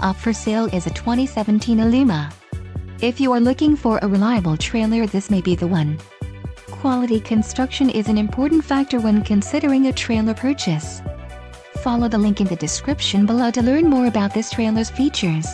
Up for sale is a 2017 Aluma. If you are looking for a reliable trailer this may be the one. Quality construction is an important factor when considering a trailer purchase. Follow the link in the description below to learn more about this trailer's features.